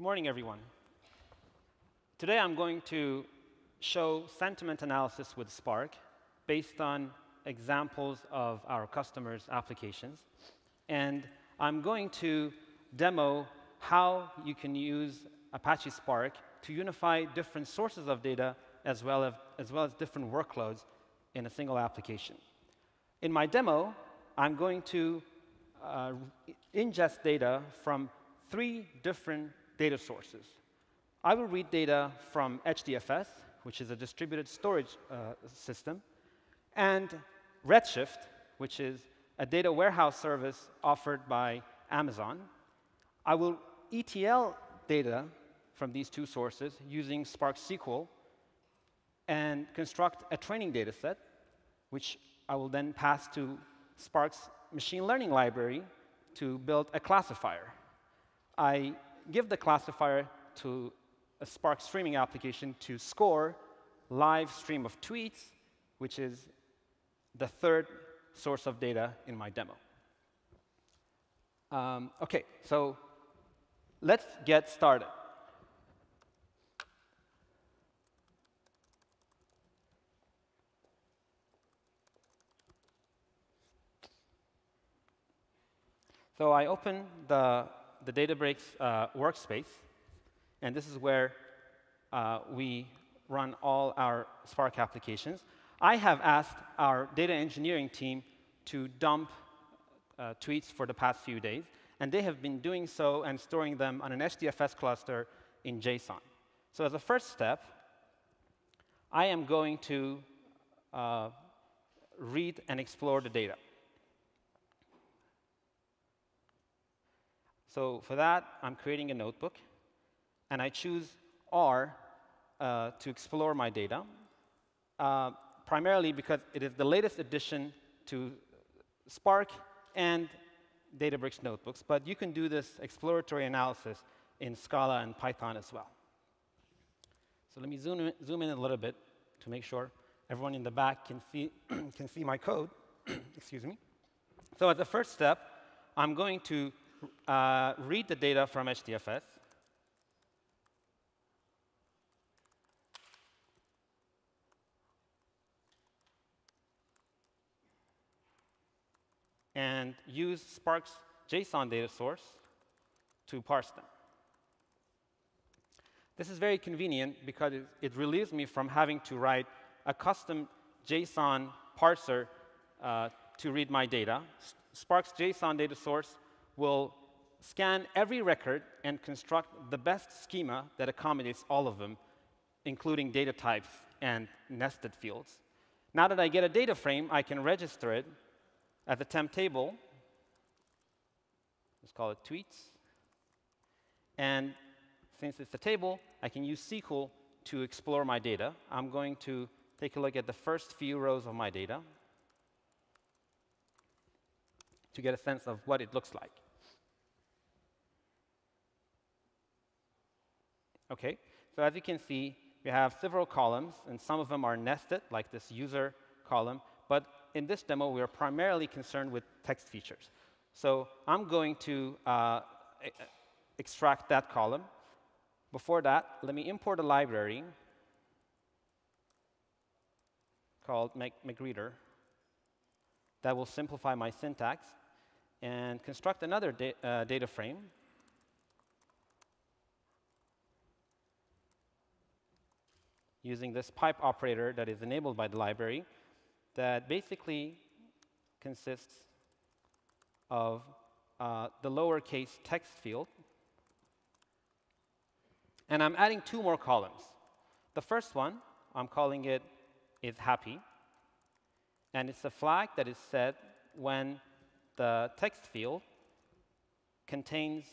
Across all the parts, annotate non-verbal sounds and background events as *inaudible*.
Good morning, everyone. Today I'm going to show sentiment analysis with Spark based on examples of our customers' applications. And I'm going to demo how you can use Apache Spark to unify different sources of data as well as, as well as different workloads in a single application. In my demo, I'm going to uh, ingest data from three different data sources. I will read data from HDFS, which is a distributed storage uh, system, and Redshift, which is a data warehouse service offered by Amazon. I will ETL data from these two sources using Spark SQL and construct a training data set, which I will then pass to Spark's machine learning library to build a classifier. I give the classifier to a Spark streaming application to score live stream of tweets, which is the third source of data in my demo. Um, OK, so let's get started. So I open the, the Databricks uh, workspace, and this is where uh, we run all our Spark applications. I have asked our data engineering team to dump uh, tweets for the past few days, and they have been doing so and storing them on an HDFS cluster in JSON. So as a first step, I am going to uh, read and explore the data. So for that, I'm creating a notebook, and I choose R uh, to explore my data, uh, primarily because it is the latest addition to Spark and Databricks notebooks. But you can do this exploratory analysis in Scala and Python as well. So let me zoom in, zoom in a little bit to make sure everyone in the back can see, *clears throat* can see my code. *clears throat* Excuse me. So as a first step, I'm going to uh, read the data from HDFS. and use Spark's JSON data source to parse them. This is very convenient because it, it relieves me from having to write a custom JSON parser uh, to read my data. Spark's JSON data source will scan every record and construct the best schema that accommodates all of them, including data types and nested fields. Now that I get a data frame, I can register it as a temp table. Let's call it tweets. And since it's a table, I can use SQL to explore my data. I'm going to take a look at the first few rows of my data to get a sense of what it looks like. Okay, so as you can see, we have several columns, and some of them are nested, like this user column. But in this demo, we are primarily concerned with text features. So I'm going to uh, extract that column. Before that, let me import a library called magrittr that will simplify my syntax and construct another da uh, data frame using this pipe operator that is enabled by the library that basically consists of uh, the lowercase text field. And I'm adding two more columns. The first one, I'm calling it is happy. And it's a flag that is set when the text field contains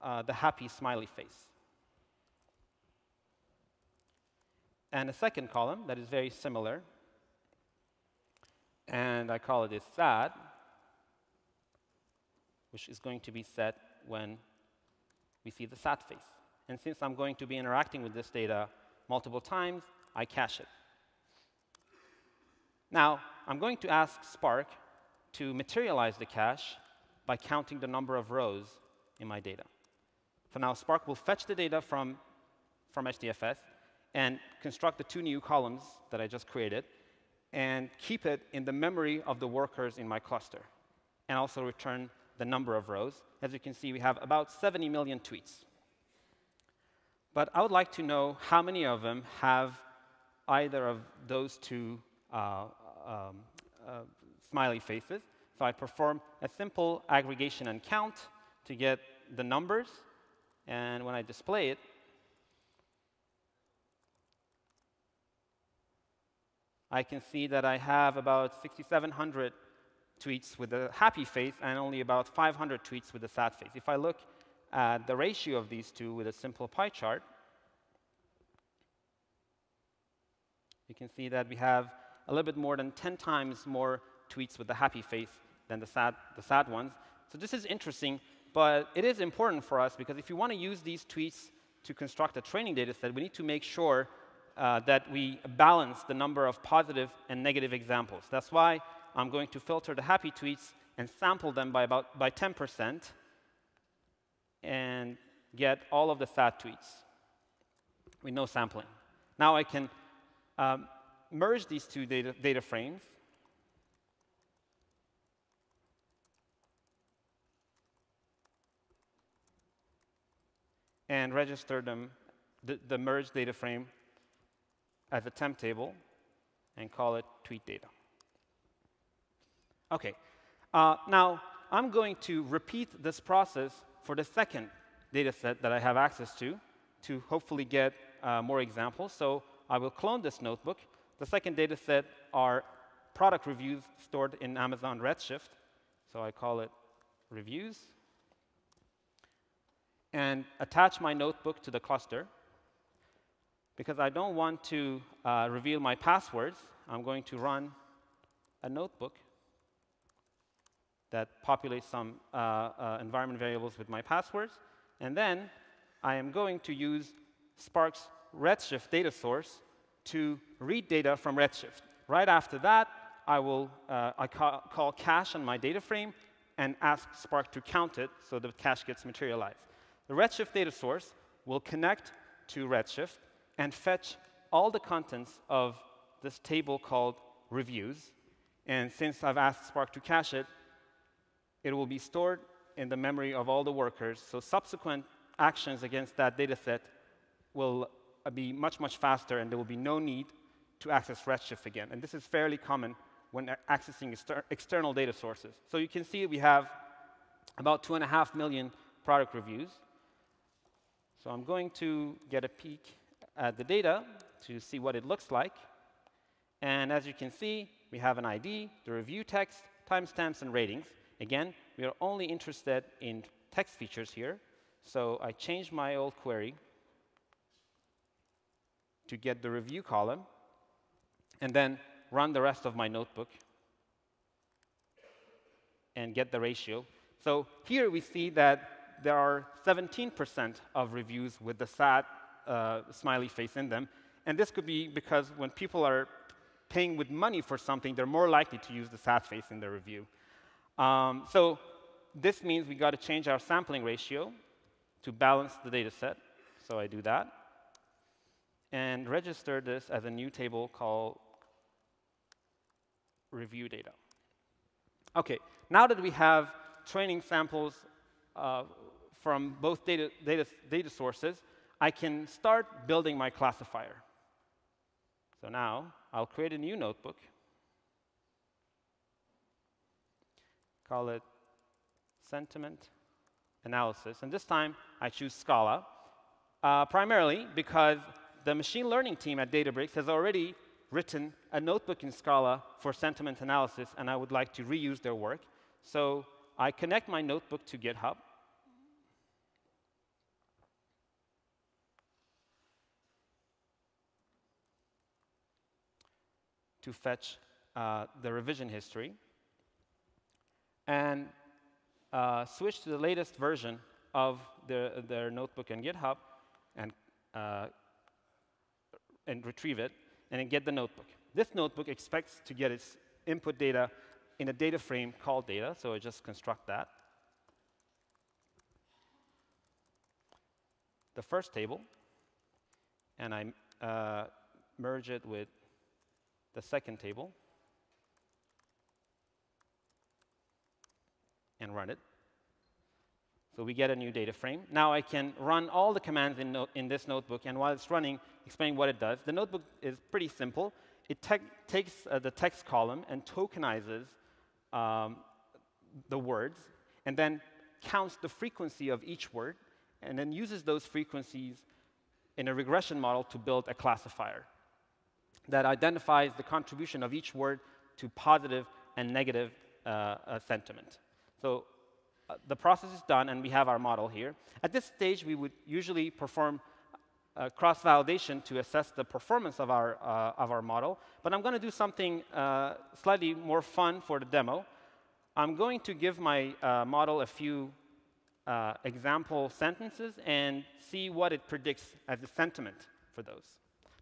uh, the happy smiley face. And a second column that is very similar. And I call it sad, which is going to be set when we see the sad face. And since I'm going to be interacting with this data multiple times, I cache it. Now, I'm going to ask Spark to materialize the cache by counting the number of rows in my data. So now Spark will fetch the data from, from HDFS and construct the two new columns that I just created and keep it in the memory of the workers in my cluster, and also return the number of rows. As you can see, we have about 70 million tweets. But I would like to know how many of them have either of those two uh, um, uh, smiley faces. So I perform a simple aggregation and count to get the numbers. And when I display it, I can see that I have about 6,700 tweets with a happy face and only about 500 tweets with a sad face. If I look at the ratio of these two with a simple pie chart, you can see that we have a little bit more than 10 times more tweets with the happy face than the sad, the sad ones. So this is interesting, but it is important for us because if you want to use these tweets to construct a training data set, we need to make sure uh, that we balance the number of positive and negative examples. That's why I'm going to filter the happy tweets and sample them by about by 10% and get all of the sad tweets with no sampling. Now I can um, merge these two data, data frames and register them, the, the merged data frame as a temp table and call it tweet data. OK, uh, now I'm going to repeat this process for the second data set that I have access to, to hopefully get uh, more examples. So I will clone this notebook. The second data set are product reviews stored in Amazon Redshift. So I call it reviews. And attach my notebook to the cluster because I don't want to uh, reveal my passwords, I'm going to run a notebook that populates some uh, uh, environment variables with my passwords. And then I am going to use Spark's Redshift data source to read data from Redshift. Right after that, I will uh, I ca call cache on my data frame and ask Spark to count it so the cache gets materialized. The Redshift data source will connect to Redshift and fetch all the contents of this table called reviews. And since I've asked Spark to cache it, it will be stored in the memory of all the workers. So subsequent actions against that data set will uh, be much, much faster, and there will be no need to access Redshift again. And this is fairly common when accessing exter external data sources. So you can see we have about two and a half million product reviews. So I'm going to get a peek at the data to see what it looks like. And as you can see, we have an ID, the review text, timestamps, and ratings. Again, we are only interested in text features here. So I changed my old query to get the review column, and then run the rest of my notebook and get the ratio. So here we see that there are 17% of reviews with the sad uh, smiley face in them. And this could be because when people are paying with money for something, they're more likely to use the sad face in their review. Um, so this means we got to change our sampling ratio to balance the data set. So I do that. And register this as a new table called review data. OK, now that we have training samples uh, from both data, data, data sources, I can start building my classifier. So now I'll create a new notebook, call it sentiment analysis. And this time I choose Scala, uh, primarily because the machine learning team at Databricks has already written a notebook in Scala for sentiment analysis, and I would like to reuse their work. So I connect my notebook to GitHub. To fetch uh, the revision history and uh, switch to the latest version of their, their notebook in GitHub and, uh, and retrieve it and then get the notebook. This notebook expects to get its input data in a data frame called data, so I just construct that. the first table, and I uh, merge it with the second table, and run it. So we get a new data frame. Now I can run all the commands in, no in, this notebook, and while it's running, explain what it does. The notebook is pretty simple. It takes uh, the text column and tokenizes um, the words, and then counts the frequency of each word, and then uses those frequencies in a regression model to build a classifier that identifies the contribution of each word to positive and negative uh, uh, sentiment. So uh, the process is done, and we have our model here. At this stage, we would usually perform uh, cross-validation to assess the performance of our, uh, of our model. But I'm going to do something uh, slightly more fun for the demo. I'm going to give my model a few example sentences and see what it predicts as a sentiment for those.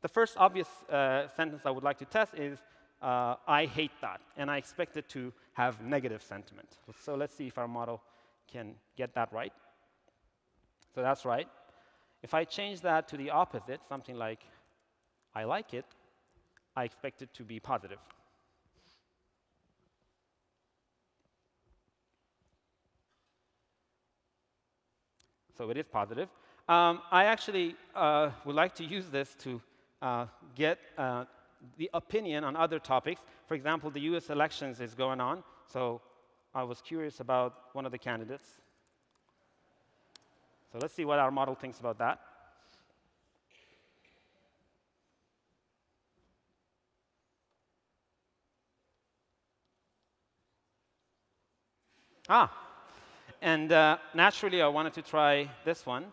The first obvious sentence I would like to test is, I hate that, and I expect it to have negative sentiment. So let's see if our model can get that right. So that's right. If I change that to the opposite, something like, I like it, I expect it to be positive. So it is positive. Um, I actually uh, would like to use this to uh, get uh, the opinion on other topics. For example, the US elections is going on, so I was curious about one of the candidates. So let's see what our model thinks about that. Ah, and uh, naturally, I wanted to try this one.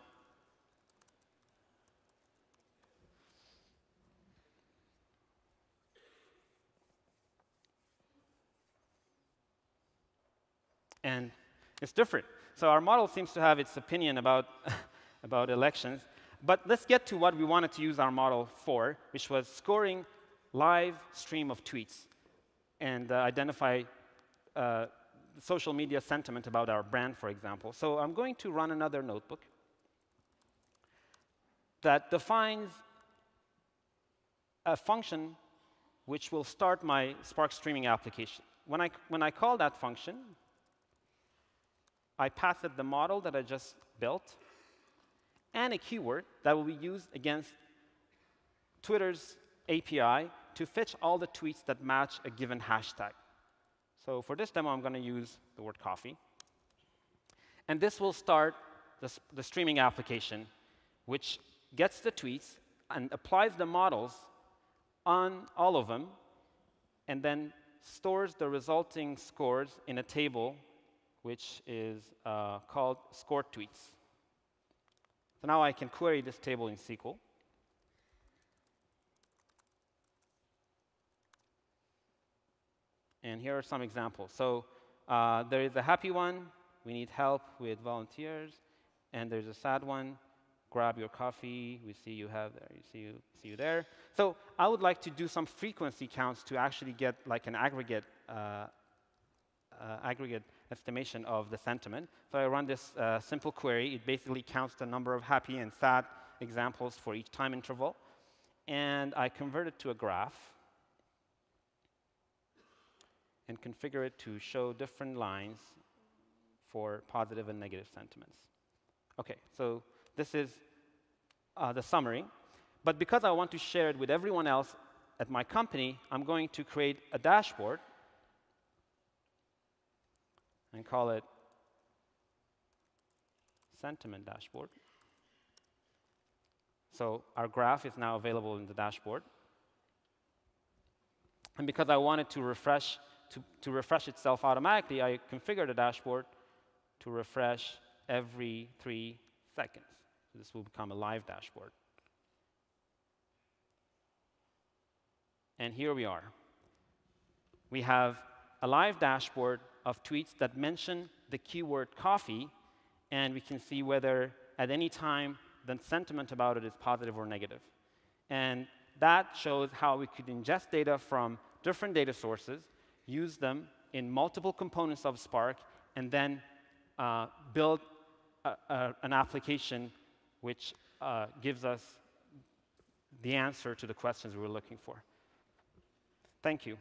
And it's different. So our model seems to have its opinion about, *laughs* about elections. But let's get to what we wanted to use our model for, which was scoring live stream of tweets and uh, identify uh, social media sentiment about our brand, for example. So I'm going to run another notebook that defines a function which will start my Spark streaming application. When I, when I call that function, I pass it the model that I just built and a keyword that will be used against Twitter's API to fetch all the tweets that match a given hashtag. So for this demo, I'm going to use the word coffee. And this will start the, the streaming application, which gets the tweets and applies the models on all of them, and then stores the resulting scores in a table which is uh, called score tweets. So now I can query this table in SQL. And here are some examples. So uh, there is a happy one. We need help with volunteers. And there's a sad one. Grab your coffee. We see you have there. You see you see you there. So I would like to do some frequency counts to actually get like an aggregate uh, uh aggregate estimation of the sentiment. So I run this uh, simple query. It basically counts the number of happy and sad examples for each time interval. And I convert it to a graph and configure it to show different lines for positive and negative sentiments. OK, so this is uh, the summary. But because I want to share it with everyone else at my company, I'm going to create a dashboard and call it sentiment dashboard. So our graph is now available in the dashboard. And because I wanted to refresh, to, to refresh itself automatically, I configured the dashboard to refresh every three seconds. This will become a live dashboard. And here we are. We have a live dashboard of tweets that mention the keyword coffee, and we can see whether at any time the sentiment about it is positive or negative. And that shows how we could ingest data from different data sources, use them in multiple components of Spark, and then uh, build a, a, an application which uh, gives us the answer to the questions we're looking for. Thank you.